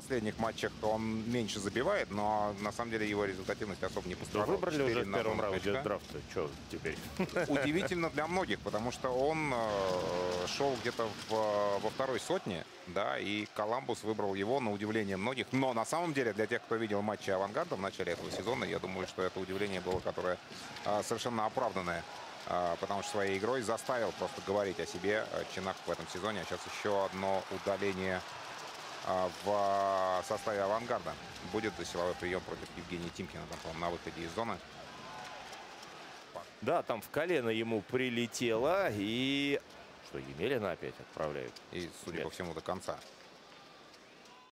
последних матчах он меньше забивает, но на самом деле его результативность особо не Да пострадала. выбрали уже в первом раунде очка. драфта. Что теперь? Удивительно для многих, потому что он э, шел где-то в- во второй сотне, да, и Коламбус выбрал его на удивление многих. Но на самом деле, для тех, кто видел матчи Авангарда в начале этого сезона, я думаю, что это удивление было, которое э, совершенно оправданное. э, Потому что своей игрой заставил просто говорить о себе э, Чинах в этом сезоне. А сейчас еще одно удаление э, в составе Авангарда. Будет силовой прием против Евгения Тимкина там, на выходе из зоны. Да, там в колено ему прилетело. И что, Емелина опять отправляют? И, судя Нет. по всему, до конца.